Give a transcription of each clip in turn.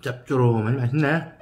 짭조름하니 맛있네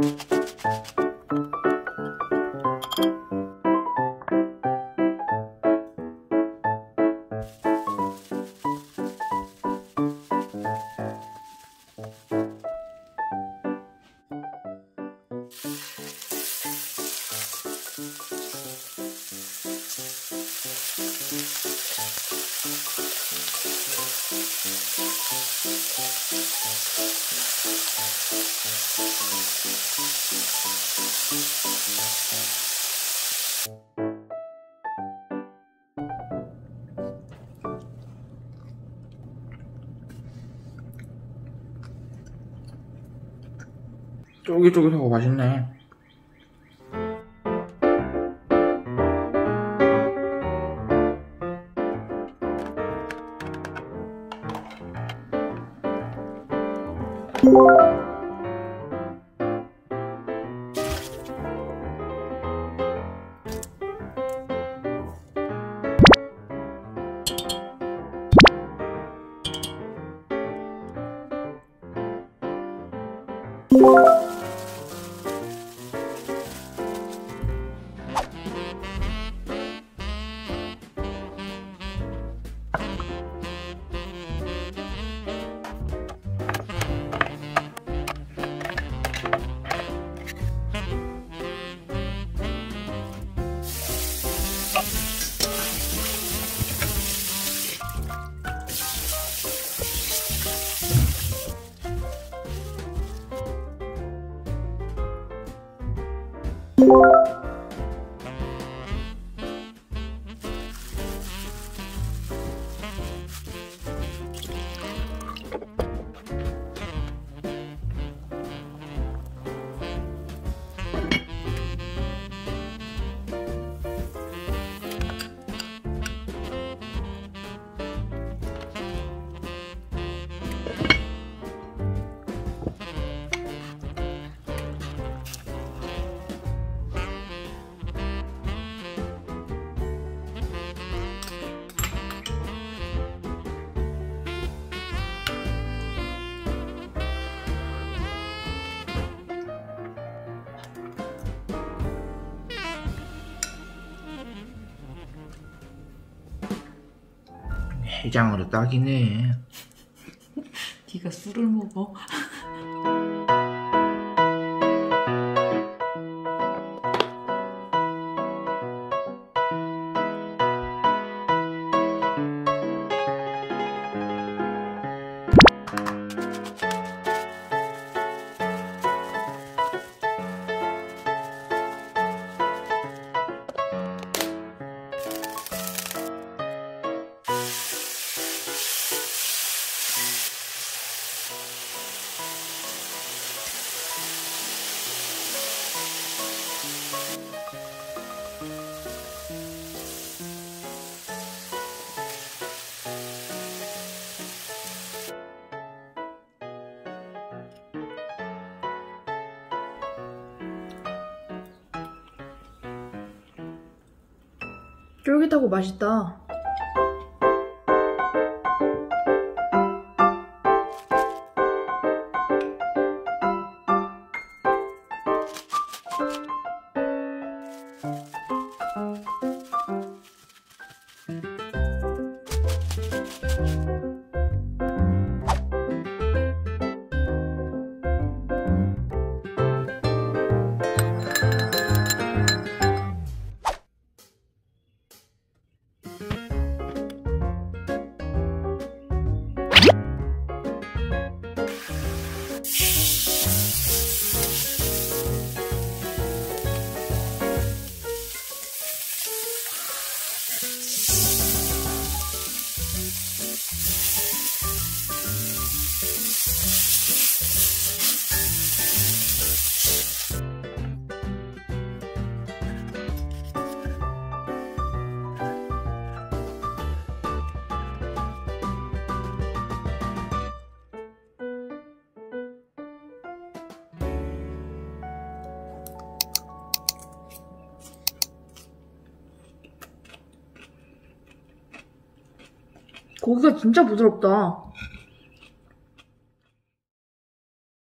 you 쫄깃쫄깃하고 맛있네 you 해장으로 딱이네 네가 술을 먹어? 쫄깃하고 맛있다. 고기가 진짜 부드럽다.